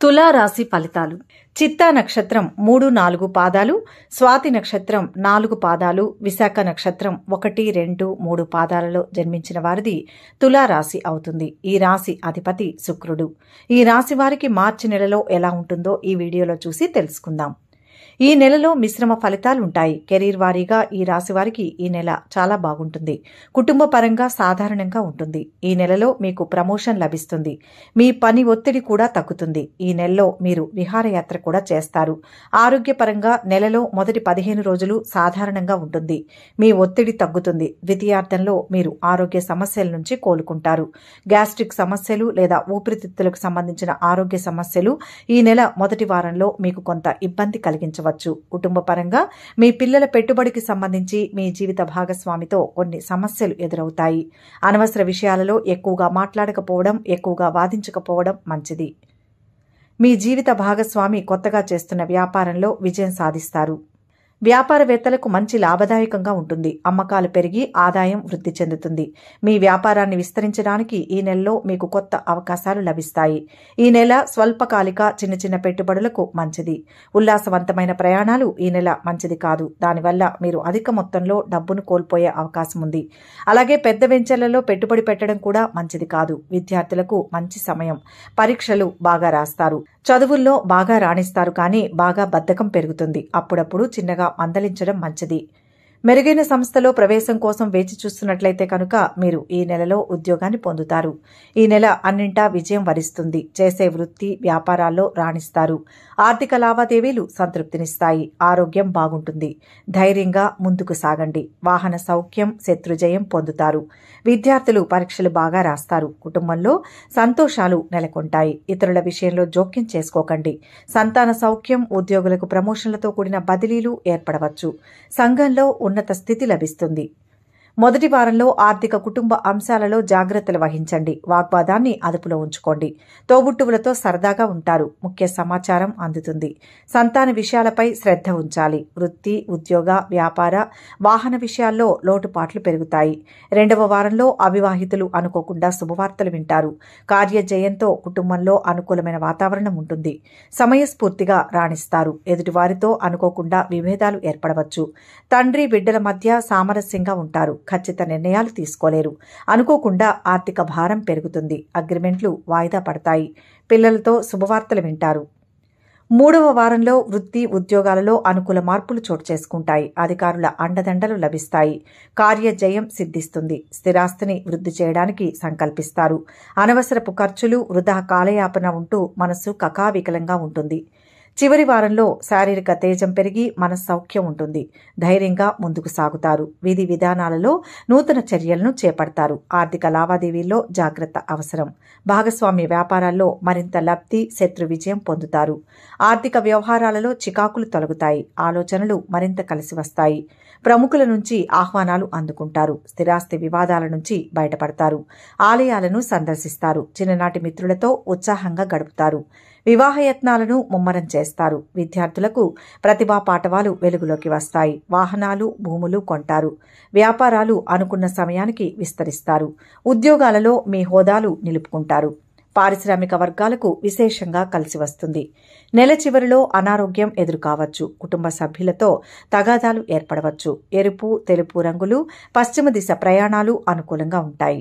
తులారాశి ఫలితాలు. చిత్తా నక్షత్రం మూడు నాలుగు పాదాలు స్వాతి నక్షత్రం నాలుగు పాదాలు విశాఖ నక్షత్రం ఒకటి రెండు మూడు పాదాలలో జన్మించిన వారిది తులారాశి అవుతుంది. ఈ రాశి అధిపతి శుక్రుడు. ఈ రాశి వారికి మార్చి నెలలో ఎలా ఉంటుందో ఈ వీడియోలో చూసి తెలుసుకుందాం. ఈ నెలలో మిశ్రమ ఫలితాలు ఉంటాయి కెరీర్ వారీగా ఈ రాశి వారికి ఈ నెల చాలా బాగుంటుంది. కుటుంబ పరంగా సాధారణంగా ఉంటుంది. ఈ నెలలో మీకు ప్రమోషన్ లభిస్తుంది. మీ పని ఒత్తిడి కూడా తగ్గుతుంది. ఈ నెలలో మీరు విహారయాత్ర కూడా చేస్తారు. ఆరోగ్యపరంగా నెలలో మొదటి పదిహేను రోజులు సాధారణంగా ఉంటుంది. మీ ఒత్తిడి తగ్గుతుంది. ద్వితీయార్థంలో మీరు ఆరోగ్య సమస్యల నుంచి కోలుకుంటారు. గ్యాస్ట్రిక్ సమస్యలు లేదా ఊపిరితిత్తులకు సంబంధించిన ఆరోగ్య సమస్యలు ఈ నెల మొదటి వారంలో మీకు కొంత ఇబ్బంది కలిగించవచ్చు. కుటుంబ కుటుంబపరంగా మీ పిల్లల పెట్టుబడికి సంబంధించి మీ జీవిత భాగస్వామితో కొన్ని సమస్యలు ఎదురవుతాయి. అనవసర విషయాలలో ఎక్కువగా మాట్లాడకపోవడం ఎక్కువగా వాదించకపోవడం మంచిది. మీ జీవిత భాగస్వామి కొత్తగా చేస్తున్న వ్యాపారంలో విజయం సాధిస్తారు. వ్యాపారవేత్తలకు మంచి లాభదాయకంగా ఉంటుంది. అమ్మకాలు పెరిగి ఆదాయం వృద్ధి చెందుతుంది. మీ వ్యాపారాన్ని విస్తరించడానికి ఈ నెలలో మీకు కొత్త అవకాశాలు లభిస్తాయి. ఈ నెల స్వల్పకాలిక చిన్న చిన్న పెట్టుబడులకు మంచిది. ఉల్లాసవంతమైన ప్రయాణాలు ఈ నెల మంచిది కాదు. దానివల్ల మీరు అధిక మొత్తంలో డబ్బును కోల్పోయే అవకాశం ఉంది. అలాగే పెద్ద వెంచర్లలో పెట్టుబడి పెట్టడం కూడా మంచిది కాదు. విద్యార్థులకు మంచి సమయం. పరీక్షలు బాగా రాస్తారు. చదువుల్లో బాగా రాణిస్తారు కానీ బాగా బద్ధకం పెరుగుతుంది. అప్పుడప్పుడు చిన్నగా మందలించడం మంచిది. మెరుగైన సంస్థలో ప్రవేశం కోసం వేచి చూస్తున్నట్లయితే కనుక మీరు ఈ నెలలో ఉద్యోగాన్ని పొందుతారు. ఈ నెల అన్నింటా విజయం వరిస్తుంది. చేసే వృత్తి వ్యాపారాల్లో రాణిస్తారు. ఆర్థిక లావాదేవీలు సంతృప్తినిస్తాయి. ఆరోగ్యం బాగుంటుంది. ధైర్యంగా ముందుకు సాగండి. వాహన సౌఖ్యం శత్రుజయం పొందుతారు. విద్యార్థులు పరీక్షలు బాగా రాస్తారు. కుటుంబంలో సంతోషాలు నెలకొంటాయి. ఇతరుల విషయంలో జోక్యం చేసుకోకండి. సంతాన సౌఖ్యం ఉద్యోగులకు ప్రమోషన్లతో కూడిన బదిలీలు ఏర్పడవచ్చు. సంఘంలో ఉన్నత స్థితి లభిస్తుంది. మొదటి వారంలో ఆర్థిక కుటుంబ అంశాలలో జాగ్రత్తలు వహించండి. వాగ్వాదాన్ని అదుపులో ఉంచుకోండి. తోబుట్టువులతో సరదాగా ఉంటారు. ముఖ్య సమాచారం అందుతుంది. సంతాన విషయాలపై శ్రద్ధ ఉంచాలి. వృత్తి ఉద్యోగ వ్యాపార వాహన విషయాల్లో లోటుపాట్లు పెరుగుతాయి. రెండవ వారంలో అవివాహితులు అనుకోకుండా శుభవార్తలు వింటారు. కార్యజయంతో కుటుంబంలో అనుకూలమైన వాతావరణం ఉంటుంది. సమయస్ఫూర్తిగా రాణిస్తారు. ఎదుటివారితో అనుకోకుండా విభేదాలు ఏర్పడవచ్చు. తండ్రి బిడ్డల మధ్య సామరస్యంగా ఉంటారు. ఖచ్చిత నిర్ణయాలు తీసుకోలేరు. అనుకోకుండా ఆర్థిక భారం పెరుగుతుంది. అగ్రిమెంట్లు వాయిదా పడతాయి. పిల్లలతో శుభవార్తలు వింటారు. మూడవ వారంలో వృత్తి ఉద్యోగాలలో అనుకూల మార్పులు చోటు చేసుకుంటాయి. అధికారుల అండదండలు లభిస్తాయి. కార్యజయం సిద్ధిస్తుంది. స్థిరాస్తిని వృద్ధి చేయడానికి సంకల్పిస్తారు. అనవసరపు ఖర్చులు వృధా కాలయాపన ఉంటూ మనస్సు కకావికలంగా ఉంటుంది. చివరి వారంలో శారీరక తేజం పెరిగి మనస్సౌఖ్యం ఉంటుంది. ధైర్యంగా ముందుకు సాగుతారు. విధి విధానాలలో నూతన చర్యలను చేపడతారు. ఆర్థిక లావాదేవీల్లో జాగ్రత్త అవసరం. భాగస్వామ్య వ్యాపారాల్లో మరింత లబ్ధి శత్రు విజయం పొందుతారు. ఆర్థిక వ్యవహారాలలో చికాకులు తొలగుతాయి. ఆలోచనలు మరింత కలిసి వస్తాయి. ప్రముఖుల నుంచి ఆహ్వానాలు అందుకుంటారు. స్థిరాస్తి వివాదాల నుంచి బయటపడతారు. ఆలయాలను సందర్శిస్తారు. చిన్ననాటి మిత్రులతో ఉత్సాహంగా గడుపుతారు. వివాహయత్నాలను ముమ్మరం చేస్తారు. విద్యార్థులకు ప్రతిభా పాఠవాలు వెలుగులోకి వస్తాయి. వాహనాలు భూములు కొంటారు. వ్యాపారాలు అనుకున్న సమయానికి విస్తరిస్తారు. ఉద్యోగాలలో మీ హోదాలు నిలుపుకుంటారు. పారిశ్రామిక వర్గాలకు విశేషంగా కలిసి వస్తుంది. నెల చివరిలో అనారోగ్యం ఎదురుకావచ్చు కుటుంబ సభ్యులతో తగాదాలు ఏర్పడవచ్చు. ఎరుపు తెలుపు రంగులు పశ్చిమ దిశ ప్రయాణాలు అనుకూలంగా ఉంటాయి.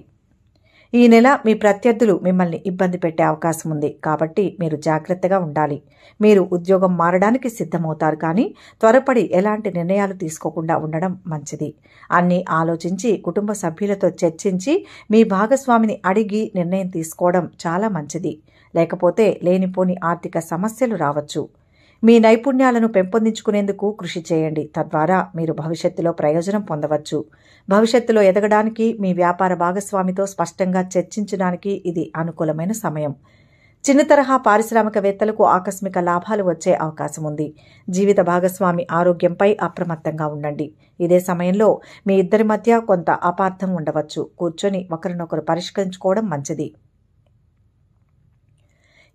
ఈ నెల మీ ప్రత్యర్థులు మిమ్మల్ని ఇబ్బంది పెట్టే అవకాశం ఉంది. కాబట్టి మీరు జాగ్రత్తగా ఉండాలి. మీరు ఉద్యోగం మారడానికి సిద్ధమవుతారు కానీ త్వరపడి ఎలాంటి నిర్ణయాలు తీసుకోకుండా ఉండడం మంచిది. అన్ని ఆలోచించి కుటుంబ సభ్యులతో చర్చించి మీ భాగస్వామిని అడిగి నిర్ణయం తీసుకోవడం చాలా మంచిది. లేకపోతే లేనిపోని ఆర్థిక సమస్యలు రావచ్చు. మీ నైపుణ్యాలను పెంపొందించుకునేందుకు కృషి చేయండి. తద్వారా మీరు భవిష్యత్తులో ప్రయోజనం పొందవచ్చు. భవిష్యత్తులో ఎదగడానికి మీ వ్యాపార భాగస్వామితో స్పష్టంగా చర్చించడానికి ఇది అనుకూలమైన సమయం. చిన్న తరహా పారిశ్రామికవేత్తలకు ఆకస్మిక లాభాలు వచ్చే అవకాశం ఉంది. జీవిత భాగస్వామి ఆరోగ్యంపై అప్రమత్తంగా ఉండండి. ఇదే సమయంలో మీ ఇద్దరి మధ్య కొంత అపార్థం ఉండవచ్చు. కూర్చొని ఒకరినొకరు పరిష్కరించుకోవడం మంచిది.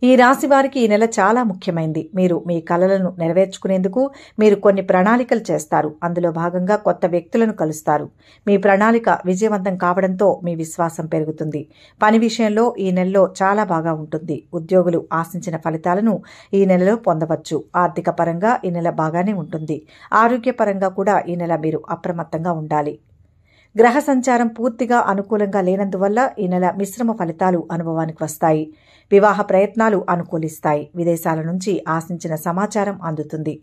ఈ రాశి వారికి ఈ నెల చాలా ముఖ్యమైంది. మీరు మీ కలలను నెరవేర్చుకునేందుకు మీరు కొన్ని ప్రణాళికలు చేస్తారు. అందులో భాగంగా కొత్త వ్యక్తులను కలుస్తారు. మీ ప్రణాళిక విజయవంతం కావడంతో మీ విశ్వాసం పెరుగుతుంది. పని విషయంలో ఈ నెలలో చాలా బాగా ఉంటుంది. ఉద్యోగులు ఆశించిన ఫలితాలను ఈ నెలలో పొందవచ్చు. ఆర్థిక పరంగా ఈ నెల బాగానే ఉంటుంది. ఆరోగ్యపరంగా కూడా ఈ నెల మీరు అప్రమత్తంగా ఉండాలి. గ్రహ సంచారం పూర్తిగా అనుకూలంగా లేనందువల్ల ఈ నెల మిశ్రమ ఫలితాలు అనుభవానికి వస్తాయి. వివాహ ప్రయత్నాలు అనుకూలిస్తాయి. విదేశాల నుంచి ఆశించిన సమాచారం అందుతుంది.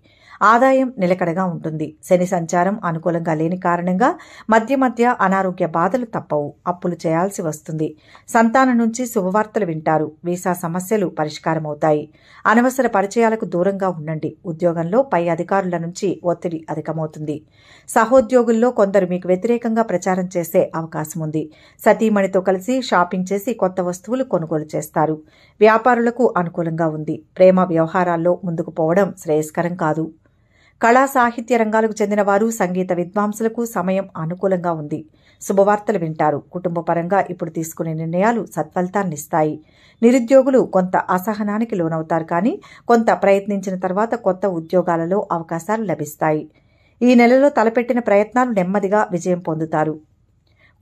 ఆదాయం నిలకడగా ఉంటుంది. శని సంచారం అనుకూలంగా లేని కారణంగా మధ్య మధ్య అనారోగ్య బాధలు తప్పవు. అప్పులు చేయాల్సి వస్తుంది. సంతానం నుంచి శుభవార్తలు వింటారు. వీసా సమస్యలు పరిష్కారమవుతాయి. అనవసర పరిచయాలకు దూరంగా ఉండండి. ఉద్యోగంలో పై అధికారుల నుంచి ఒత్తిడి అధికమవుతుంది. సహోద్యోగుల్లో కొందరు మీకు వ్యతిరేకంగా ప్రచారం చేసే అవకాశం ఉంది సతీమణితో కలిసి షాపింగ్ చేసి కొత్త వస్తువులు కొనుగోలు చేస్తారు. వ్యాపారులకు అనుకూలంగా ఉంది. ప్రేమ వ్యవహారాల్లో ముందుకు పోవడం శ్రేయస్కరం కాదు. కళా సాహిత్య రంగాలకు చెందిన వారు సంగీత విద్వాంసులకు సమయం అనుకూలంగా ఉంది. శుభవార్తలు వింటారు. కుటుంబ పరంగా ఇప్పుడు తీసుకునే నిర్ణయాలు సత్ఫలితాన్నిస్తాయి నిరుద్యోగులు కొంత అసహనానికి లోనవుతారు కానీ కొంత ప్రయత్నించిన తర్వాత కొత్త ఉద్యోగాలలో అవకాశాలు లభిస్తాయి. ఈ నెలలో తలపెట్టిన ప్రయత్నాలు నెమ్మదిగా విజయం పొందుతారు.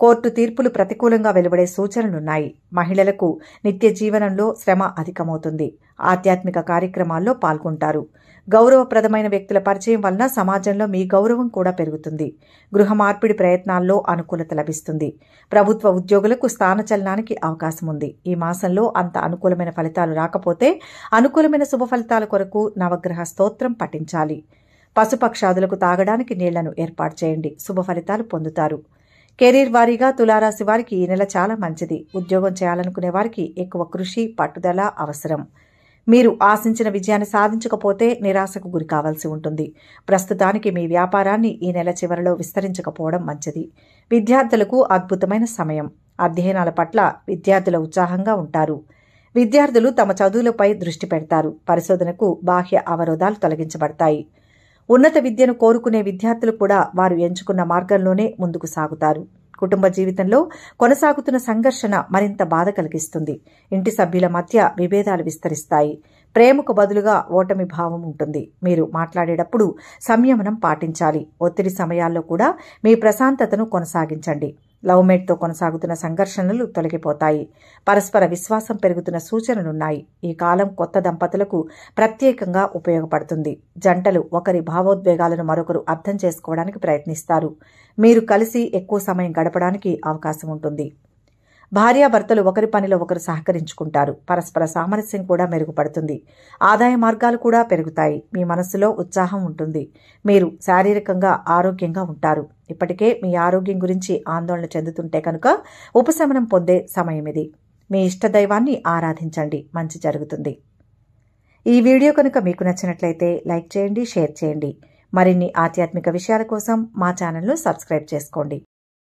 కోర్టు తీర్పులు ప్రతికూలంగా వెలువడే సూచనలున్నాయి. మహిళలకు నిత్య జీవనంలో శ్రమ అధికమవుతుంది. ఆధ్యాత్మిక కార్యక్రమాల్లో పాల్గొంటారు. గౌరవప్రదమైన వ్యక్తుల పరిచయం వలన సమాజంలో మీ గౌరవం కూడా పెరుగుతుంది. గృహ మార్పిడి ప్రయత్నాల్లో అనుకూలత లభిస్తుంది. ప్రభుత్వ ఉద్యోగులకు స్థానచలనానికి అవకాశం ఉంది. ఈ మాసంలో అంత అనుకూలమైన ఫలితాలు రాకపోతే అనుకూలమైన శుభ ఫలితాల కొరకు నవగ్రహ స్తోత్రం పఠించాలి. పశుపక్షాదులకు తాగడానికి నీళ్ళను ఏర్పాటు చేయండి. శుభ ఫలితాలు పొందుతారు. కెరీర్ వారీగా తులారాశి వారికి ఈ నెల చాలా మంచిది. ఉద్యోగం చేయాలనుకునే వారికి ఎక్కువ కృషి పట్టుదల అవసరం. మీరు ఆశించిన విజయాన్ని సాధించకపోతే నిరాశకు గురి కావాల్సి ఉంటుంది. ప్రస్తుతానికి మీ వ్యాపారాన్ని ఈ నెల చివరిలో విస్తరించకపోవడం మంచిది. విద్యార్థులకు అద్భుతమైన సమయం. అధ్యయనాల పట్ల విద్యార్థుల ఉత్సాహంగా ఉంటారు. విద్యార్థులు తమ చదువులపై దృష్టి పెడతారు. పరిశోధనకు బాహ్య అవరోధాలు తొలగించబడతాయి. ఉన్నత విద్యను కోరుకునే విద్యార్థులు కూడా వారు ఎంచుకున్న మార్గంలోనే ముందుకు సాగుతారు. కుటుంబ జీవితంలో కొనసాగుతున్న సంఘర్షణ మరింత బాధ కలిగిస్తుంది. ఇంటి సభ్యుల మధ్య విభేదాలు విస్తరిస్తాయి. ప్రేమకు బదులుగా ఓటమి భావం ఉంటుంది. మీరు మాట్లాడేటప్పుడు సంయమనం పాటించాలి. ఒత్తిడి సమయాల్లో కూడా మీ ప్రశాంతతను కొనసాగించండి. లవ్మేట్తో కొనసాగుతున్న సంఘర్షణలు తొలగిపోతాయి. పరస్పర విశ్వాసం పెరుగుతున్న సూచనలున్నాయి. ఈ కాలం కొత్త దంపతులకు ప్రత్యేకంగా ఉపయోగపడుతుంది. జంటలు ఒకరి భావోద్వేగాలను మరొకరు అర్థం చేసుకోవడానికి ప్రయత్నిస్తారు. మీరు కలిసి ఎక్కువ సమయం గడపడానికి అవకాశం ఉంటుంది. భార్యాభర్తలు ఒకరి పనిలో ఒకరు సహకరించుకుంటారు. పరస్పర సామరస్యం కూడా మెరుగుపడుతుంది. ఆదాయ మార్గాలు కూడా పెరుగుతాయి. మీ మనస్సులో ఉత్సాహం ఉంటుంది. మీరు శారీరకంగా ఆరోగ్యంగా ఉంటారు. ఇప్పటికే మీ ఆరోగ్యం గురించి ఆందోళన చెందుతుంటే కనుక ఉపశమనం పొందే సమయం ఇది. మీ ఇష్టదైవాన్ని ఆరాధించండి. మంచి జరుగుతుంది. ఈ వీడియో కనుక మీకు నచ్చినట్లయితే లైక్ చేయండి షేర్ చేయండి. మరిన్ని ఆధ్యాత్మిక విషయాల కోసం మా ఛానల్ను సబ్స్క్రైబ్ చేసుకోండి.